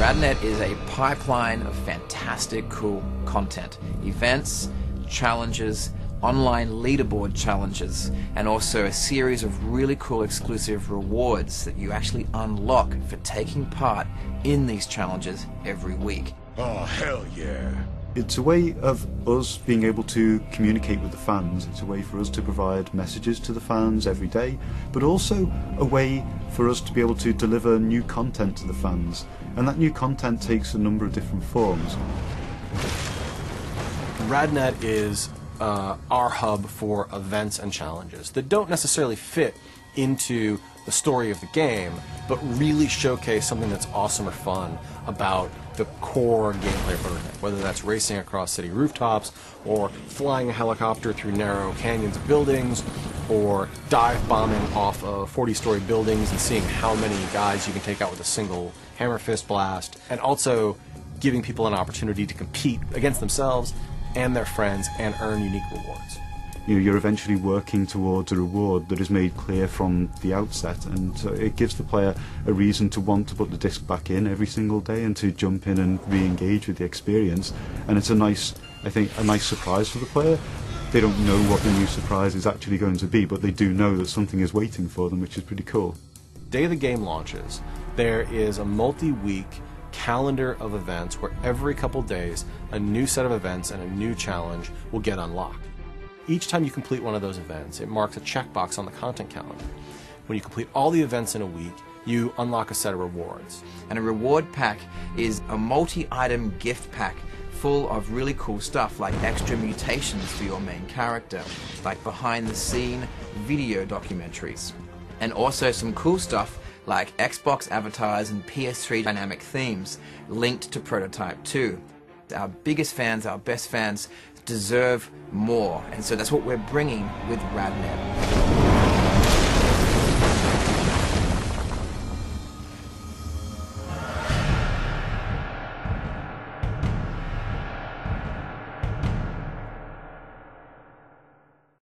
RadNet is a pipeline of fantastic, cool content, events, challenges, online leaderboard challenges, and also a series of really cool exclusive rewards that you actually unlock for taking part in these challenges every week. Oh, hell yeah. It's a way of us being able to communicate with the fans. It's a way for us to provide messages to the fans every day, but also a way for us to be able to deliver new content to the fans. And that new content takes a number of different forms. RadNet is uh, our hub for events and challenges that don't necessarily fit into the story of the game, but really showcase something that's awesome or fun about the core gameplay of Earth, whether that's racing across city rooftops, or flying a helicopter through narrow canyons of buildings, or dive bombing off of 40 story buildings and seeing how many guys you can take out with a single hammer fist blast, and also giving people an opportunity to compete against themselves and their friends and earn unique rewards. You know, you're eventually working towards a reward that is made clear from the outset, and uh, it gives the player a reason to want to put the disc back in every single day and to jump in and re-engage with the experience. And it's a nice, I think, a nice surprise for the player. They don't know what the new surprise is actually going to be, but they do know that something is waiting for them, which is pretty cool. Day the game launches, there is a multi-week calendar of events where every couple days a new set of events and a new challenge will get unlocked. Each time you complete one of those events, it marks a checkbox on the content calendar. When you complete all the events in a week, you unlock a set of rewards. And a reward pack is a multi item gift pack full of really cool stuff like extra mutations for your main character, like behind the scene video documentaries, and also some cool stuff like Xbox avatars and PS3 dynamic themes linked to Prototype 2. Our biggest fans, our best fans, deserve more, and so that's what we're bringing with RadNet.